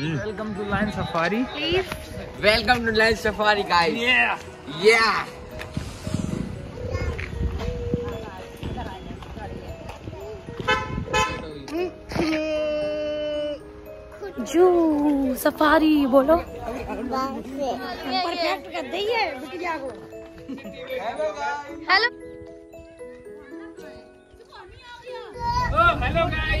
Welcome to Lion Safari. Please. Welcome to Lion Safari, guys. Yeah. Yeah. Zoo safari बोलो perfect कर दी है बिटिया को hello Oh, hello guys.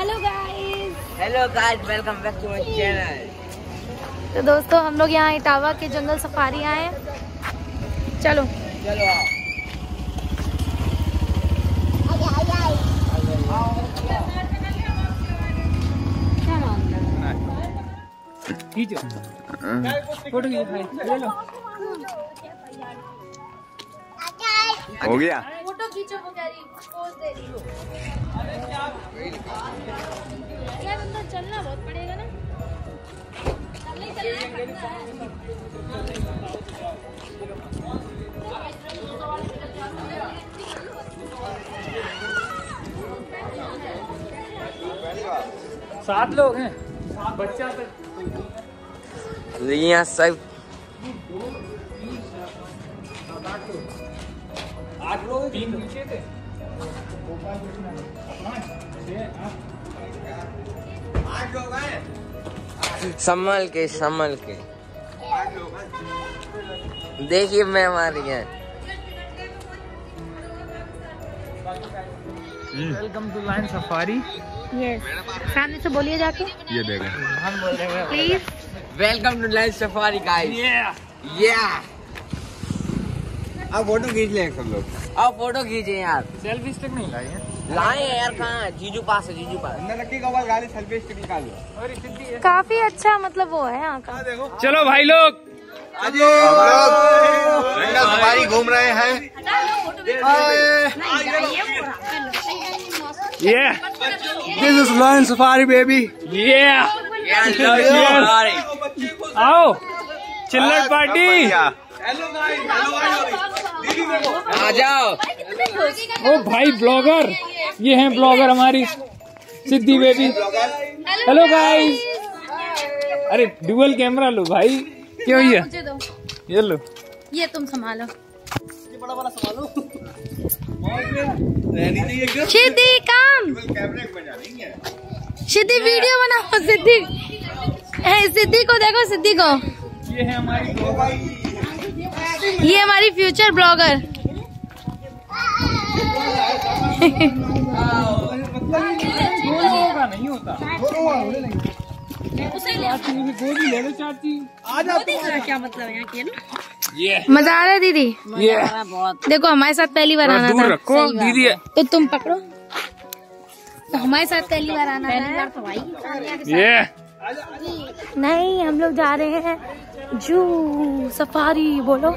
Hello guys Hello, guys. Welcome back to my channel. तो दोस्तों हम लोग यहाँ इटावा के जंगल सफारी आए हैं चलो चलो फ़ोटो खींचो भाई. ले लो. हो गया फ़ोटो खींचो वो कह रही पोज दे रही यार अंदर चलना बहुत पड़ेगा ना चलना ही चलना है। सात लोग हैं. बच्चा तक. यहाँ सब आठ लोग तीन पीछे थे. संभल के संभल के। देखिए मैं हमारी है Welcome to Lion Safari. Yes सामने से बोलिए जाके। ये देखें। हम बोल रहे हैं. Please welcome to line safari guys Yeah. या अब फ़ोटो खींच लें सब लोग। अब फ़ोटो खींचे यार। सेल्फी स्टिक नहीं लाई है. लाए यार कहाँ? जीजू पास है जीजू पास। है. काफ़ी अच्छा मतलब वो है यहाँ का। चलो भाई लोग। गंगा सफारी घूम रहे हैं। ये। This is lion safari baby ये आओ। चिल्लर पार्टी। आ जाओ। ओ भाई ब्लॉगर। ये हैं ब्लॉगर हमारी सिद्धि बेबी हेलो गाइस अरे डुअल कैमरा लो भाई। क्यों ये मुझे दो। ये लो। ये तुम संभालो। सिद्धि काम सिद्धि वीडियो बनाओ सिद्धि। ए, सिद्धि को देखो सिद्धि को। ये है हमारी ये हमारी फ्यूचर ब्लॉगर नहीं होता चाची मुझे गोभी ले लो चाची क्या मतलब है यहाँ के ना ये मज़ा आ रहा है दीदी? ये देखो हमारे साथ पहली बार आना था। रखो दीदी। तो तुम पकड़ो। तो हमारे साथ पहली बार आना है तो भाई ये नहीं हम लोग जा रहे हैं। जू सफारी बोलो।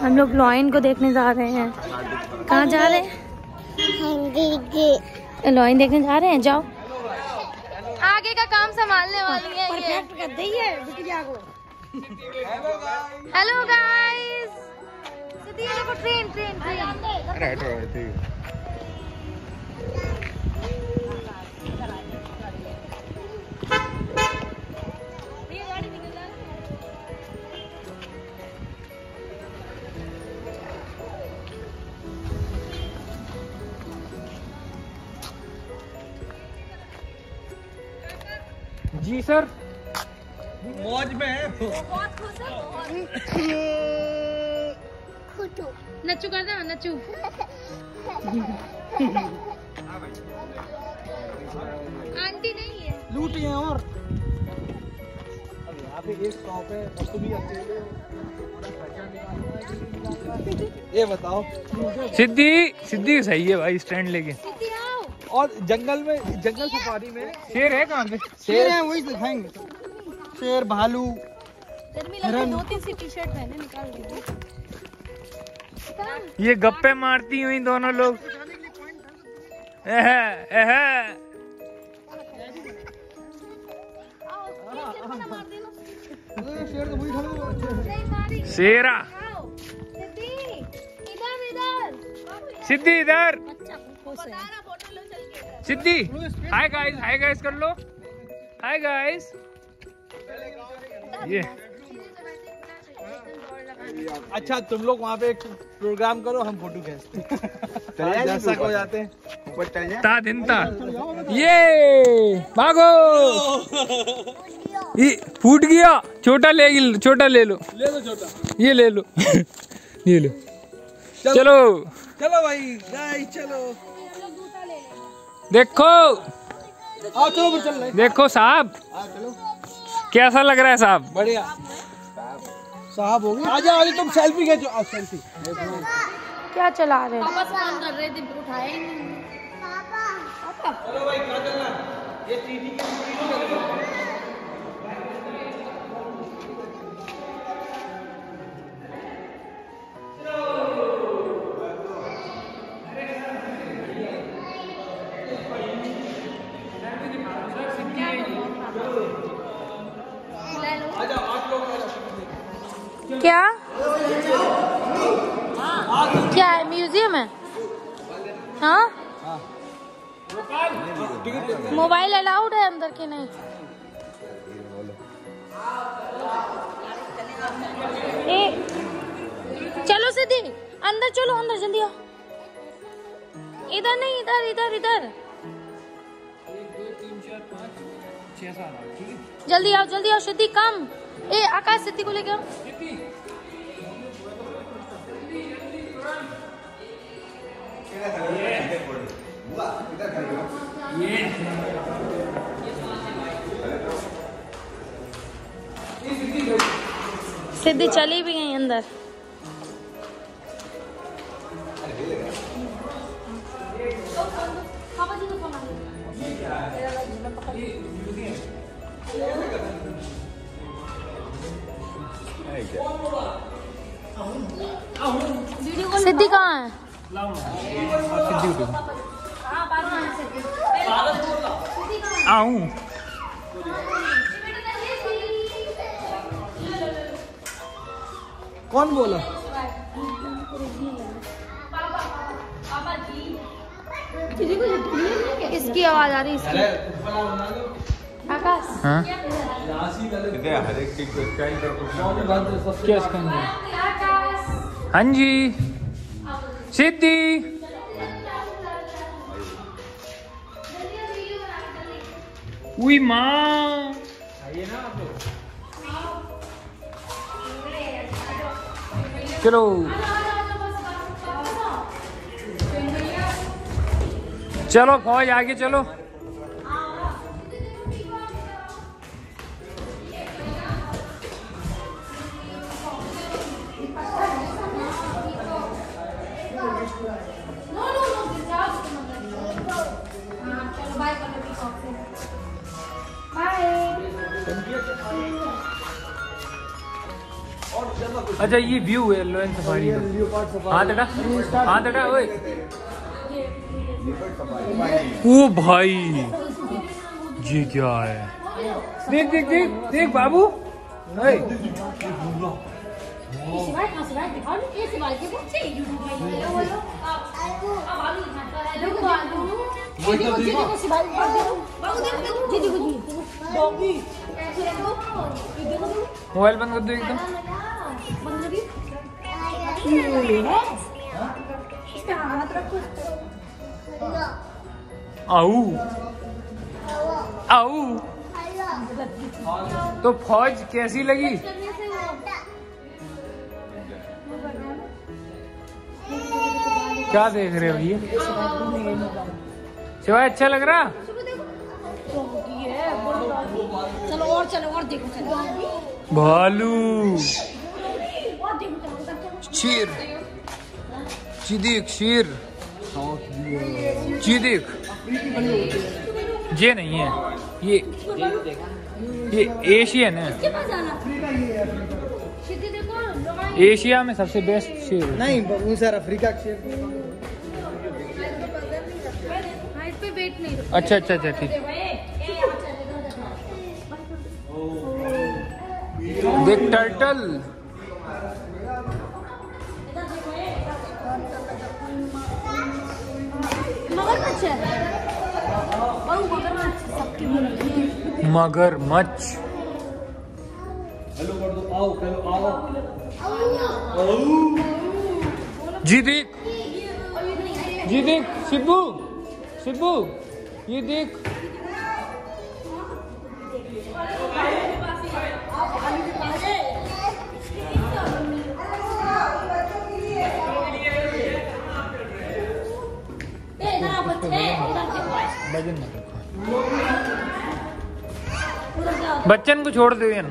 हम लोग लॉयन को देखने जा रहे हैं। कहाँ जा रहे हैं? लॉयन देखने जा रहे हैं? जाओ। आगे का काम संभालने वाली है ये। परफेक्ट कर दी है बिटिया को hello guys train train train जी सर। मौज में है। नच्चू कर दो नच्चू। आंटी नहीं है। लूट गए और। अब यहाँ पे एक शॉप है और ही ये बताओ। सिद्धि सिद्धि सही है भाई स्टैंड लेके। और जंगल में जंगल सफारी में। शेर है कहाँ पे? शेर है वही दिखाएँगे। शेर भालू गर्मी लग रही दो तीन सी टी शर्ट पहने निकाल दीजिए। ये गप्पे मारती हुई दोनों लोग। एह, एह। शेर। तो है। सिद्धि इधर। सिद्धि हाय गाइस हाय गाइस कर लो। हाय गाइस ये। अच्छा तुम लोग वहाँ पे एक प्रोग्राम करो हम फ़ोटो खींचते हैं। जाते हैं। ऊपर चल जाए ता दिन ता। ये भागो। ये फूट गया। छोटा ले छोटा ले लो। ले लो छोटा। ये ले लो। ये लो। चलो। चलो। भाई गाइस चलो। देखो। आओ चलो चल देखो साहब। हाँ कैसा लग रहा है साहब? बढ़िया। साहब हो गए। आजा आजा तुम सेल्फी खींचो। आओ सेल्फी क्या चला रहे हो? पापा फ़ोन कर रहे थे उठाए ही नहीं। क्या क्या? क्या है? म्यूज़ियम है? हाँ? मोबाइल अलाउड है अंदर के नहीं? ए, चलो सीधी अंदर चलो, अंदर, जल्दी आओ। इधर नहीं, इधर इधर इधर। जल्दी आओ जल्दी आओ, सिद्धि, कम। ए, आकाश सिद्धि को लेके आओ। सिद्धि चली भी गई अंदर। सिद्धि कहाँ है? आऊँ। कौन बोला? इसकी आवाज़ आ रही है इसकी। आकाश। हाँ? हर एक चीज़ को स्कैन कर कुछ क्या हाँ जी। सिद्धि। चलो। चलो फौज आगे चलो। अच्छा ये व्यू है लोयन सफारी का। हाथ हटा हाथ ओए। ओ भाई, ये क्या है? देख देख देख देख, बाबू। मोबाइल बंद कर दो एकदम। आऊ। आऊ। तो फौज कैसी लगी? क्या देख रहे हो ये शिवाय अच्छा लग रहा? चलो और चलो और देखो चलो। भालू। शेर चिदिक शेर चिदिक ये नहीं है ये ये एशियन है। सीधे देखो लोग एशिया में सबसे बेस्ट शेर। नहीं वो सर अफ्रीका के हाइट पे वेट नहीं अच्छा अच्छा अच्छा ठीक। देख टर्टल मगरमच्छ मच मगरमच्छ सबके मुँह में मगरमच्छ हेलो कर दो आओ हेलो आओ। जी देख। जी देख सिब्बू सिब्बू ये देख। रखो। जाओ बच्चन को छोड़ दो यार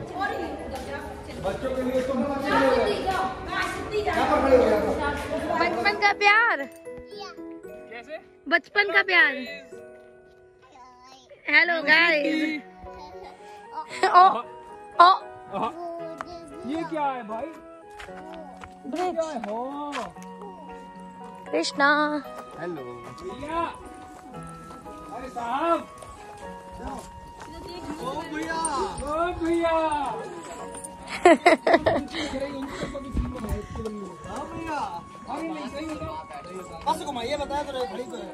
बचपन का प्यार। बचपन का प्यार। हेलो गाइस ओ ओ। ये क्या है भाई? ब्रिज कृष्णा हेलो भैया। अरे साहब। ओ भैया। ओ भैया। बताया तो है।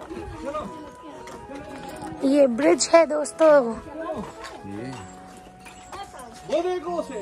ये ब्रिज है दोस्तों। वो देखो उसे।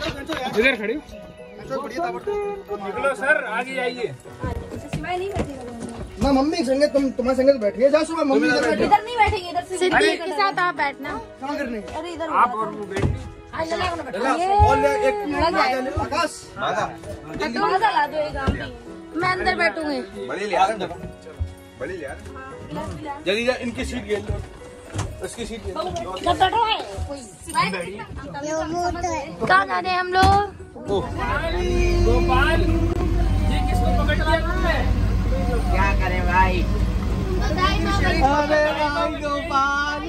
इधर खड़ी निकलो सर आगे आइए। ना मम्मी संगे तुम तुम्हारे संगे तो बैठिए। जा सुबह मम्मी इधर नहीं बैठेंगे इधर से सिद्धि के साथ आप बैठना। कहाँ करने? अरे इधर आप और वो बैठ एक माजा आकाश। माता ला दो एक आम मैं अंदर बैठूँगी। जल्दी जा इनकी सीट गेल लो। उसकी सीट गेल बैठो है कोई कहाँ जा रहे हैं हम लोग? गोपाल ये किसको पकड़ लिया तुमने क्या करे भाई? अरे भाई गोपाल।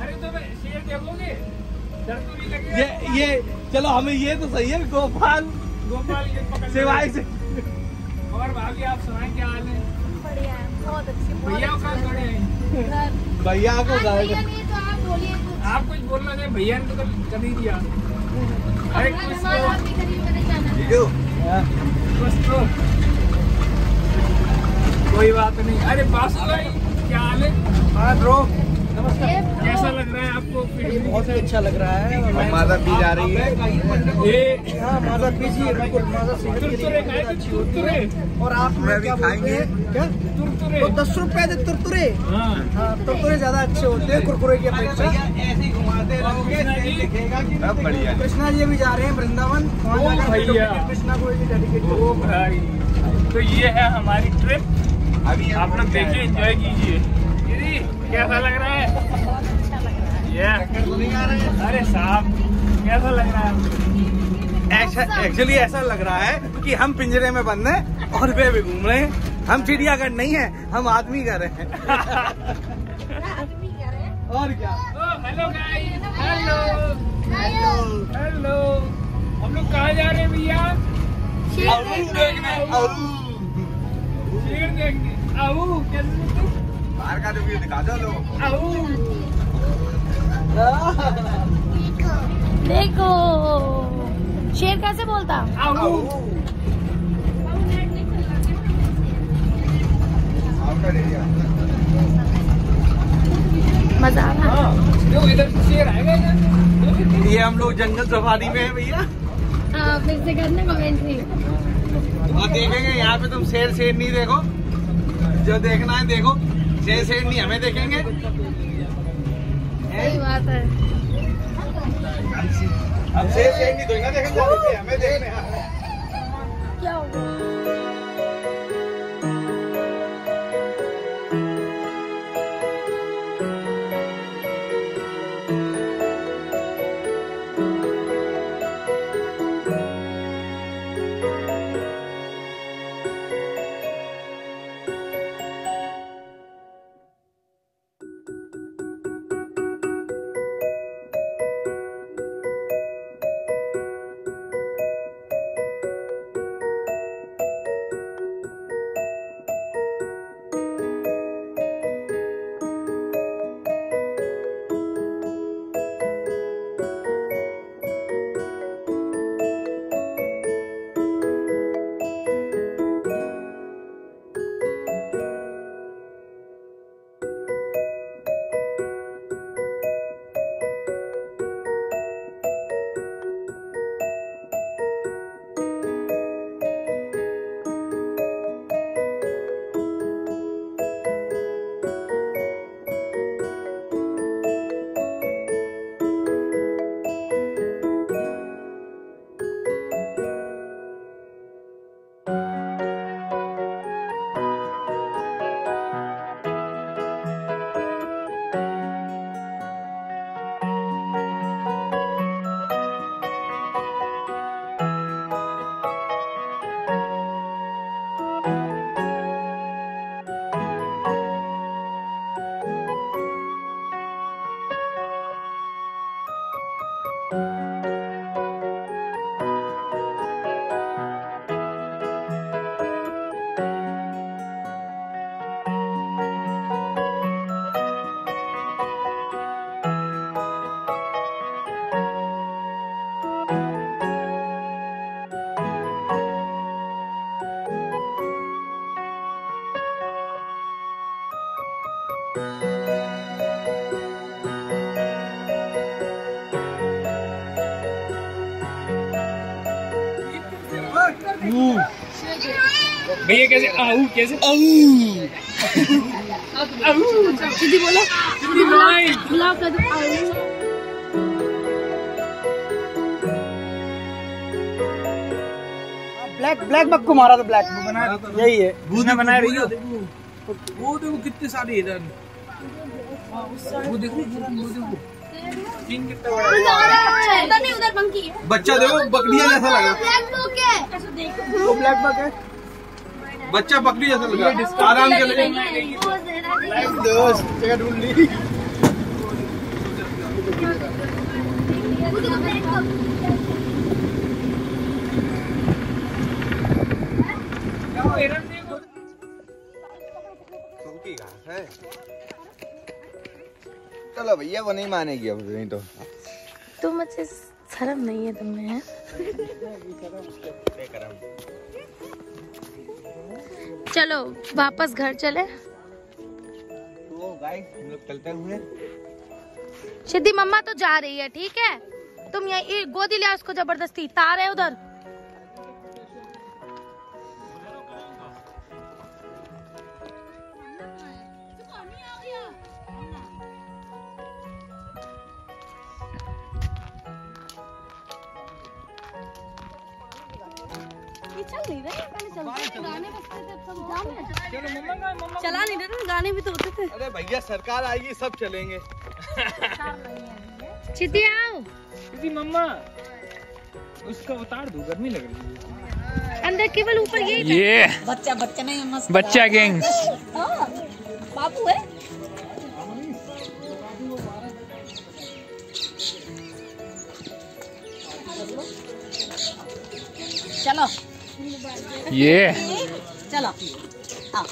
अरे तो शेर देखोगे? डर तो नहीं लगेगा ये ये चलो हमें ये तो सही है गोपाल। गोपाल ये पकड़ सिवाय से। और भाभी आप सुनाए क्या हाल है? बढ़िया है बहुत अच्छी भैया कहाँ खड़े हैं। भैया को तो आप बोलिए कुछ। आप कुछ बोलना चाहिए भैया ने तो कर ही दिया। अरे कुछ तो। कुछ तो। कोई बात नहीं। अरे बासु भाई क्या हाल है? हाँ ब्रो। कैसा लग रहा है आपको बहुत ही अच्छा लग रहा है और माता पी जा रही है हाँ माता पीजिए बिल्कुल और आप मैं भी खाएँगे। क्या तो दस रुपए दे तुरतुरे तुरतुरे ज़्यादा अच्छे होते हैं कुरकुरे की अपेक्षा। कृष्णा जी भी जा रहे हैं वृंदावन। कृष्णा को डेडिकेट तो ये है हमारी ट्रिप अभी आप लोग देखिए एंजॉय कीजिए कैसा लग रहा है? ये अरे साहब कैसा लग रहा है? एक्चुअली ऐसा लग रहा है कि हम पिंजरे में बंद हैं और वे भी घूम रहे हैं। हम चिड़ियाघर नहीं है हम आदमी कर रहे हैं। और क्या? Hello guys hello hello hello हम लोग कहाँ जा रहे हैं भैया? शेर देखने आओ कैसे? बाहर का तो दिखा दो लोग आओ देखो। शेर कैसे बोलता? मज़ा आ रहा जो इधर शेर आएगा ये हम लोग जंगल सफारी में है भैया। हाँ फिर से करना कमेंट्री और देखेंगे यहाँ पे तुम शेर शेर नहीं देखो। जो देखना है देखो। शेर सेठ नहीं हमें देखेंगे। सही बात है। अब शेर सेठ नहीं ना देखेंगे हमें देखने क्या होगा भैया कैसे? आहू कैसे? दीदी बोलो। ब्लैक ब्लैक बग को मारा था ब्लैक बना यही है। भैया वो देखो कितने सारे इधर। वो देखो वो देखो। तीन कितना बड़ा उधर नहीं उधर पंखी है बच्चा देखो बकरिया जैसा लगा बुक है। वो ब्लैक बग है। बच्चा बकरी जैसा लगा आराम से लगे दोस्त जगह ढूंढ ली। सूखी चलो भैया वो नहीं मानेगी अब नहीं तो। तो मुझे शर्म नहीं है तुम्हें हैं? चलो वापस घर चले। तो हम लोग चलते हुए। सिद्धि मम्मा तो जा रही है ठीक है? तुम यही गोदी लिया उसको ज़बरदस्ती तार है उधर। चलो मम्मा का मम्मा चला नहीं रहे गाने भी तो होते थे। अरे भैया सरकार आएगी सब चलेंगे। आओ। मम्मा उसका उतार दो गर्मी लग रही है। अंदर केवल ऊपर यही ये। बच्चा बच्चा नहीं मस्त बच्चा गैंग। हाँ, बाबू है। चलो। ये। चलो। हाँ,